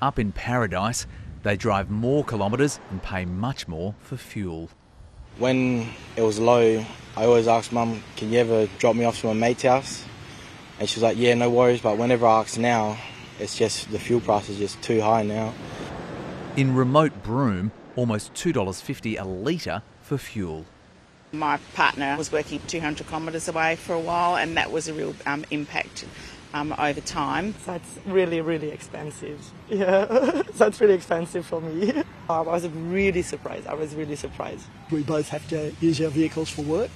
up in paradise, they drive more kilometres and pay much more for fuel. When it was low, I always asked Mum, "Can you ever drop me off to my mate's house?" And she was like, "Yeah, no worries." But whenever I ask now, it's just the fuel price is just too high now. In remote Broome, almost $2.50 a litre for fuel. My partner was working 200 kilometres away for a while, and that was a real um, impact um, over time. So it's really, really expensive. Yeah, so it's really expensive for me. I was really surprised. I was really surprised. We both have to use our vehicles for work,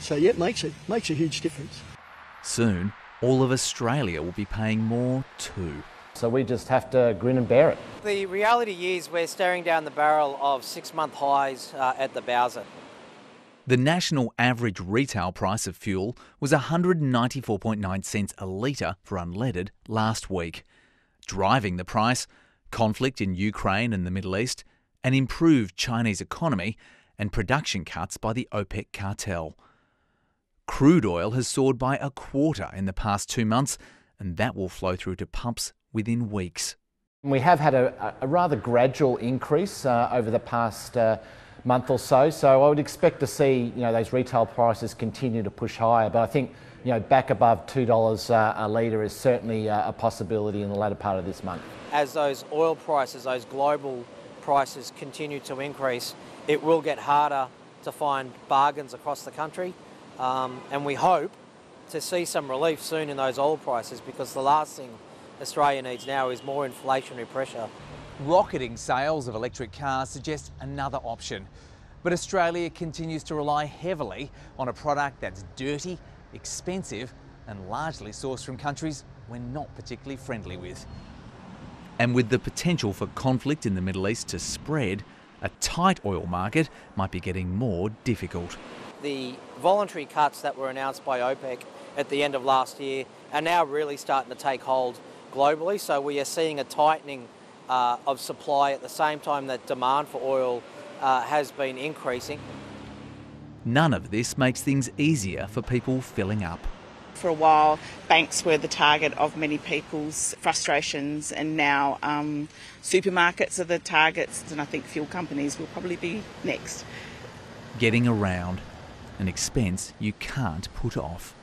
so yeah, it makes it makes a huge difference. Soon, all of Australia will be paying more too. So we just have to grin and bear it. The reality is we're staring down the barrel of six month highs uh, at the Bowser. The national average retail price of fuel was 194.9 cents a litre for unleaded last week. Driving the price, conflict in Ukraine and the Middle East, an improved Chinese economy, and production cuts by the OPEC cartel. Crude oil has soared by a quarter in the past two months, and that will flow through to pumps within weeks. We have had a, a rather gradual increase uh, over the past uh, month or so. So I would expect to see you know those retail prices continue to push higher. But I think you know back above two dollars uh, a litre is certainly uh, a possibility in the latter part of this month. As those oil prices, those global prices continue to increase, it will get harder to find bargains across the country. Um, and we hope to see some relief soon in those oil prices because the last thing Australia needs now is more inflationary pressure. Rocketing sales of electric cars suggest another option. But Australia continues to rely heavily on a product that's dirty, expensive, and largely sourced from countries we're not particularly friendly with. And with the potential for conflict in the Middle East to spread, a tight oil market might be getting more difficult. The voluntary cuts that were announced by OPEC at the end of last year are now really starting to take hold globally. So we are seeing a tightening uh, of supply at the same time that demand for oil uh, has been increasing. None of this makes things easier for people filling up. For a while, banks were the target of many people's frustrations, and now um, supermarkets are the targets, and I think fuel companies will probably be next. Getting around, an expense you can't put off.